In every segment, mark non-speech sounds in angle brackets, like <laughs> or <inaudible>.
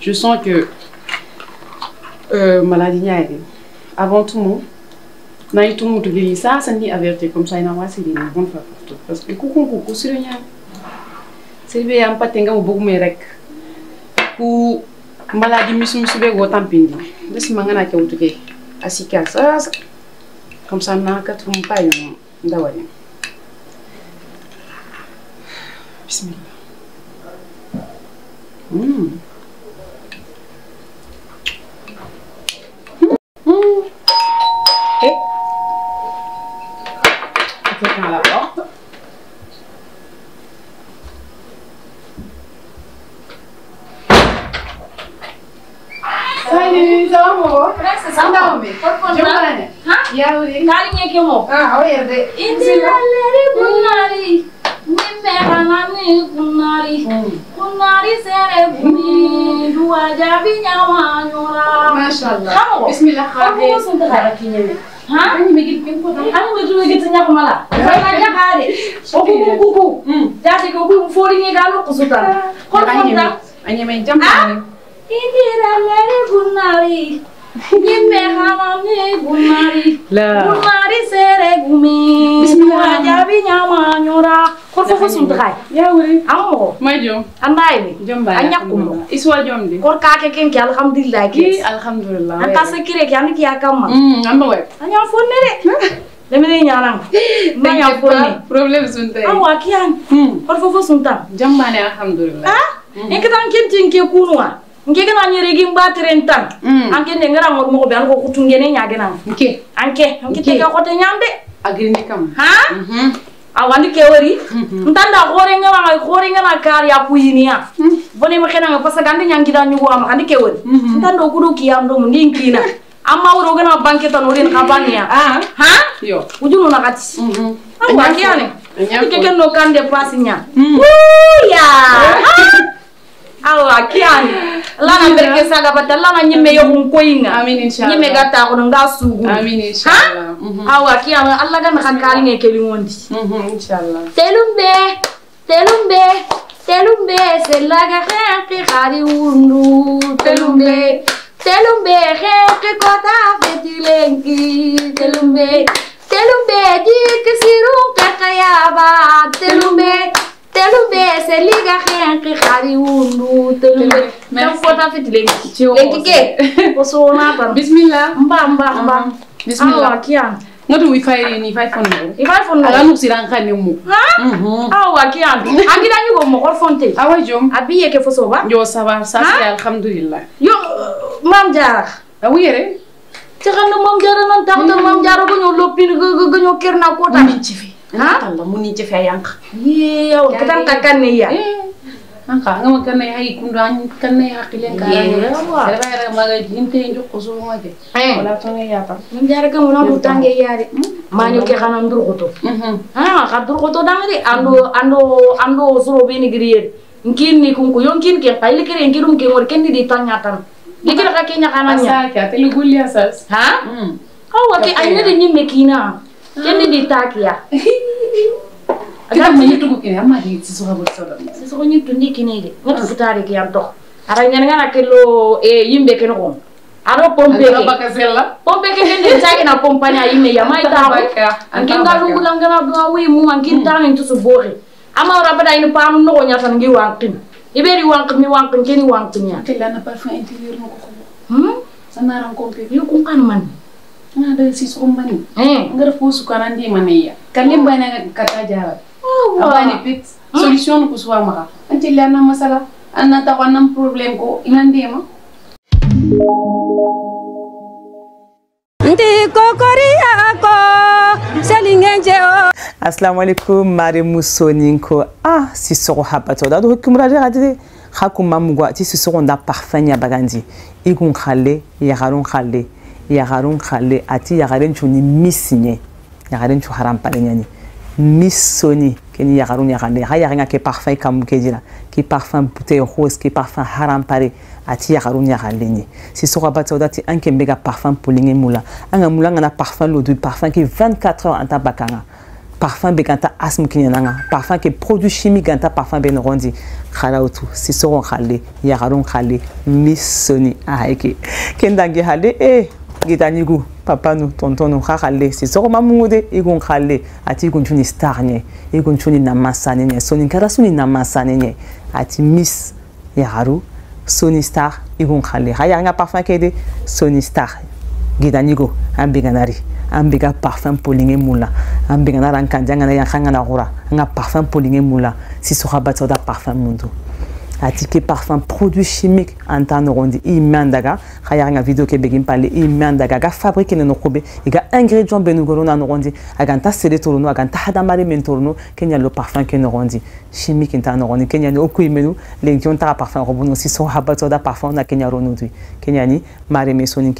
Je sens que euh, maladie n'y Avant tout, monde, tout le monde ça, ça n'y averti comme ça, n'a c'est une bonne fois pour toi. Parce que coucou, coucou, c'est le. C'est bien, un patenga ou beaucoup. Ou maladie, mis, mis, ou tant pindi. Ou Assis casse, ah, comme ça, Hum. Carinha aqui, amor. Ah, olha. E se lá, lá, lá, lá, lá, lá, lá, lá. Indilaleri kunari. Kunari. Kunari sere bumi. Dua jabi nyawa nyora. Masya Allah. Kamu? Bismillah Kamu khair. ko sun ta kara kinyeme. Ha? Kan megi kin ko An ko tuwe gitu nya kumala. Kana ja kare. O ku ku ku. Hmm. Jati ko ku fori ni galo kusuta. Ko fonta. Anya men jam ni. Indilaleri kunari. Nimme hanani kunari. <laughs> La. Kunari sere bumi. di ñama ñora ko fofo sun tay ya wuri ammo may jom anday bi jom ba anyakum iswa jom di kor ka ke ken ki alhamdulillah ki alhamdulillah an ka se kire ki an ki akam mm amma we. Anya fonne de lemene ñana ma <laughs> ya fonne problème sun tay am wa ki an mm. kor fofo sun tan jom ba ne alhamdulillah. Ah en ka mm. tan ken tin ke kunwa. Nke gana nye regi mba teren tan mm. anke ne ngara ngor mo be an ko kutungene nya gena nke. Anke anke te ka kote nyambe. Agri ha? Mhm. awandi kewori ntanda khorenge wanga khorenge na kari ya kuinia bone mkhena nga pasa gande nyangira nyugo mhm. ama kandi kewori ntanda okudu kiyamdo mundi nkina. Amma wuro gana banke tan urin kabania. Ha ha? Yo. Ujunu na kati mhm. awandi kiyane kike no kande pasi nya. Mhm. Ya eh. awa kiyani lana berke sagabata lana nyime yokunkoyinga nyime gatakono nga sugu. Awa kiyama allah gana ka kalinge kelingondi telumbe telumbe telumbe selaga xeqi xari wundu telumbe telumbe xeqi kota fetilenki telumbe telumbe dik siru qeqayaba telumbe telumbe, seliga henke khari undu. Telumbe, Merci. henke kota fetilenki. Ciao. Lenki ke, kosona tan. Bismillah. Mba, mba, mba. Bismillah. Awa, kian. Ngatu wi fayri ni fay fondo. Ifai fono. Ala nu siran khani mu. Ha? Mhm. Awa, kian. Agida nyugo mokor fonte. Awa jom. abi yeke fo soba Yo Hein? c'est alhamdulillah. yo mam jara Awi yere. cakanda mam jara nan taxta mam jara go ñoo loppin go ñoo kerna ko ta Muni Ha? Allah muni cifi yank. ye yow katan ka kanne ya. Anka ngama kanne hay kundan kanne hakilen ka. Sere bayra maga hinte njo koso ngake. Eh. Wala tone yata. mam jara ka mo na du tange yaade ma ñu ke xana ndur ko to Mhm. ha ka dur ko to dangri ando ando ando suro be ni griye nkin ni kun ko yon kin ke payli kere ke di tanya tan dikira ka kenya kana nya Asa ka tele gulli asas. ha Mhm. awa ke ay ne de nyimme kina Yaani kendi ditakia. <laughs> Kita muni tu kukini ama di sisuka bosola. Sisuka ni tu ni kini de. Mutu futari ki anto. Ara nyana ngana kelo e eh, yimbe keno kong. Aro pompe ke. Pompe ke kendi taki na pompanya yime ya mai tahu. Angkinga lungulang kana dua wi mu hmm. angkin tahu itu subori. Ama ora pada ini pam no konya sangi wangkin. Iberi wangkin mi wangkin kini wangkinnya. Kelana parfum interior no kokobo. Hmm? Sanarang kompe. Yukung kan man. ما هذا سيس أمني غرف هو سكران دي منيا كلم بنا كتا جارا أباني بيت سوليشون كسوا مغا أنت اللي أنا مسألة أنا تقول نم بروبلم كو إلان دي ما السلام عليكم ماري موسو نينكو آه سي سوغو حباتو دادو هكو مراجع غادي خاكو مامو غواتي سي سوغو ندا بخفانيا باغاندي إيغون خالي يغارون خالي yagarun khale ati yagaren chuni misinye yagaren chu haram palenyani misoni keni yagarun yagande ha yarenga ke parfum kam kejira ki parfum bouteille rose ki parfum haram pare ati yagarun yagande ni si soka batso dati anke mbega parfum polinge mula anga mula ngana parfum lodu parfum ki 24 heures anta bakanga. Parfum be ganta asthme kiñananga parfum ke produit chimique ganta parfum be noxon di xalaw tu sisoxon xale yaxarun xale mi soni axayke ke ndange xale e eh! gi ta ɲigu papa nu tonton nu xa xa le si sɔgɔma mungu de i kun xa le a ti i kun cu ni star ɲɛ i kun cu ni namasani ɲɛ soni kɛra su ni namasani ɲɛ a ti miss yagaru soni star i kun xa le xa yaga n ka parfum kɛ de soni star gi ta ɲigu an biganari an bɛ ka parfum polinge mun la an bɛnna an kan jan kana yan kan kana kura an ka parfum polinge mun la si sɔgɔ batɔ da parfum mun don atike parfum produit chimique anta nogondi i me andaga xa yaxanga video ke begin pale fabrique neno kobe iga ingrédient benu golo na nogondi aga nta sede torono aga nta men torono ke parfum ke nogondi chimique nta nogondi ke ɲani wo kui menu lengio ntaxa parfum robono siso parfum na ke ɲa ronu dui ke ɲani mare me soni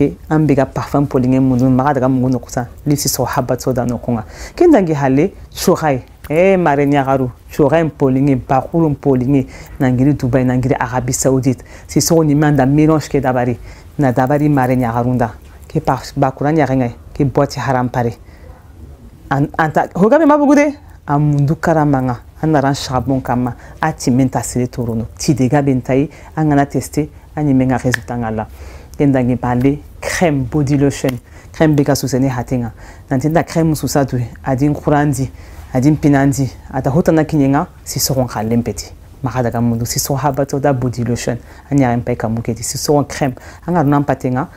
parfum polinge munu maxa mungu nokusa li siso habatoda nokunga ke ndangi hale cuxaye e mare ɲagaru coga n polinge bakuru n polinge nangiri dubai nangiri arabi saudite si sogo ni manda mélange ke dabari. Na dabari mare ɲagarunda ke bakura ɲagenga ke boîte haram pare anta hogabe mabugu de a mundu karamanga an naran charbon kama a timen ta sere torono. Tidega ben tayi an gana teste an ɲimen ga résultat nga la ken dangi pale crème body lotion. Crème be ka susene hatenga nanti da crème susa du adin kurandi adim pinandi ata hutana kinyenga sisoron kalempeti mahadaga mundu siso habato da body lotion. Anya empai kamuketi siso crème anga nampatenga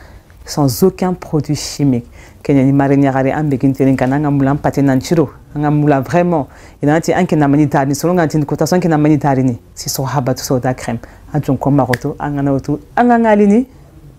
sans aucun produit chimique. Kenya ni marinyagare ambeginteren kananga mulan patenan chiro anga mula vraiment. Inati anke na manitari solo ngati ndikota sonke na manitari ni. Siso habato so da crème anjon ko maroto anga na anga ngalini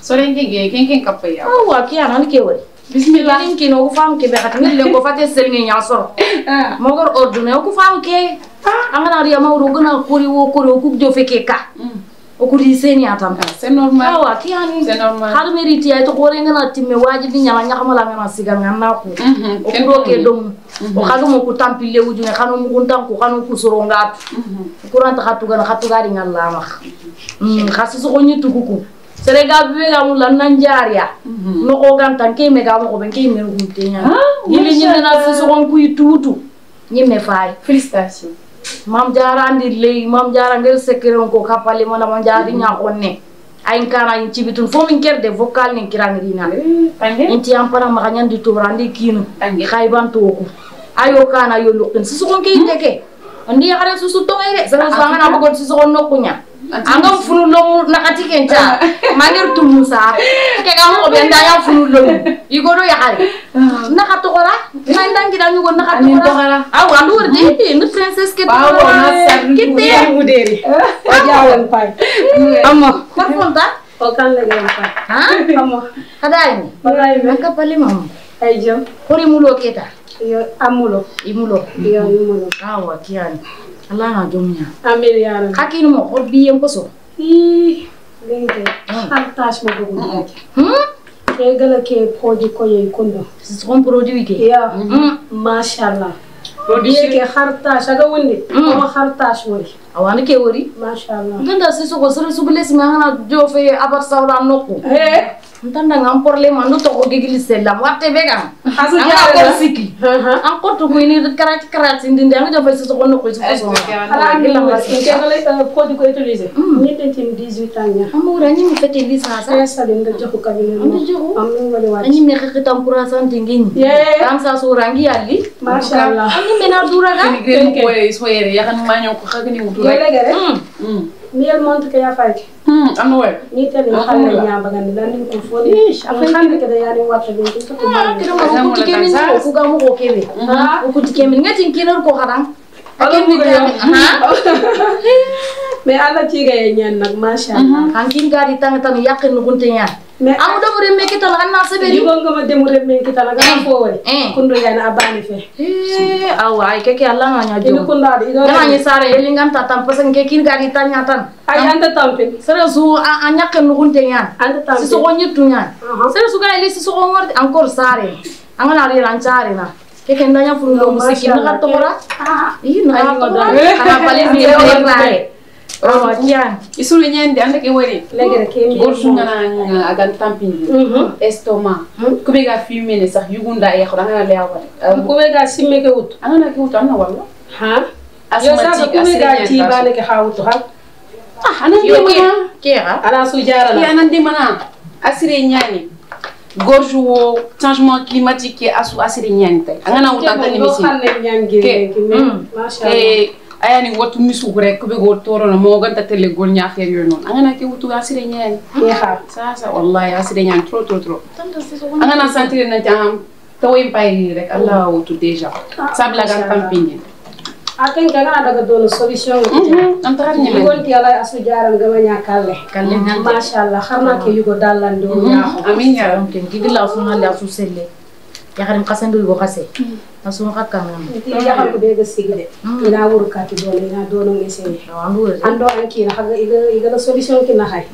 soren kenge kenken kappa ya awa kiyana ni kewe bismillah ni kino ke bekat ni le fate seringe nya soro mogor ordune ku fam ke amana riya mawru gona kuri wo kuri ku jo feke ka o kuri seni atam c'est normal awa kiyana c'est normal har meriti ay to gore ngana timme wajibi nyama nyaka o kuro dom o khaga ku tampile wuju ne khano mu kuntan ku khano ku soro ngat kuranta khatuga khatuga ri ngalla ma khasisu ko serega bibega mula nanjaria noko mhm. ganta keme ga mo ben keme ah, ngumtenya ili nyime na fuso kon ku itutu nyime fay félicitations. Mam jara ndi ley mam jara ngel sekere ko kapale mona mam jara nya mhm. konne ay kara in cibitun fo min kerde vocal ni kirangri na eh, inti ampara makanya ndi tubrandi kinu khayban toku ayo kana yo lukin susu kon ke ndeke ndi yakare susu to ere sana sana na bogon susu kon nokunya funu lomu nakati kenca mangir tumu sa. Ke kam ko be ndaya funu lomu igodo yakare naka tokora na ndangi da nyugo naka Anin tokora tokora. aw andu wardi ni princess ke Bawo na sarri kitte muderi. Jawan pai. amma ka fonta O kan la gan pai. ha Amo. kadani Wallahi me. ka pali mam? Ay jam. kori mulo keta Yo amulo. imulo Yo amulo. awa kiyani alaama joomuña. amir yaara. hakkiin ma ol biyyeen kosoo. hiii léegi hali taas ma bëgg. kee gala kee produit ko yee kondo. soxon produit mm-hmm. mm. ke. yaa macha allah. produit si kee har taas aga wonde. awa har taas wari. awa ne kee wari. allah. nga si sogo sere subile si ma hana joo abar sawla nokku. ntandanga mporlema ndotokogekilisela mwateveka asikiki ankoto kuini karati karati ndinde anga java siso kono kuisi kosoamura mm. nyi mifeteli sasaanyi mekekita mpura santingini amsa surangi yali anyi mena duraka miyar mantuka ya faki an wai ni ta ne halle ya baga ni dan ko fodi an kan ke da yarin wata bin ko ko ma kira ko ku ke min ko ga mu ko ke be ha ko ke min ngati kinar ko haram ake mi ga ha me ala ci ga yan nan masha Allah kan kin ga di tang tan yakin nugun te yan amu do re me kita la anna saberi Digo nga ma dem rek men kitana ga fo wari Eh. kundo yana abani fe eh awa ay keke alla nga nya jo kunda di ido dama ni sare eli nganta tam pasan ke kin ga di tanya tan. ay anta tampin sere su a nyake nugun te nyan anta tampin si sogo nyitu nyan Aha. sere su ga eli si sogo ngor encore sare angana ri ran chare na keke ndanya furu do musiki na Allah, tora ih na Ay, tora wada. ana pali mi Eh, re wada. klare oh tian isuru ñande anda ke wari legere ke mi gorsu ngana agan tampindi mhm. Kube ga ne sax yugunda e xora ngana leya wala ko be ga simme ke wut angana ke wutu anna walla. Ha? Yo sa ko be ga ti bane ke hawtu ha? Ah anan yo ke demana kera ana su jara ki la anan demana asire ñani gorge wo changement climatique ke asu asire ñani tay angana wutanta ni ko misi. xanne ñangi Ke. ke ayani watu misu rek kube go torono mo ganta tele gol nya affaire yoy non angana ke wutu asire ñani ke ha sasa wallahi asire ñani trop trop trop tanda si sogo angana sentir na jam tawoy payri rek allah wutu déjà sabla gan tampini akan kana daga dono solution. Am taxar ñeme yugon ti ala asu jaran gama ñakalle kalle. Nan masha Allah harna ke yugo dalande o ya amin ya rab ken gidi la funa la su selle yaxarin qasanduy go qase a sun qakka ngam yaxar ko bega sigde ina wuru kati dole ina dono ngese ando an kina xaga iga iga solution kina xay.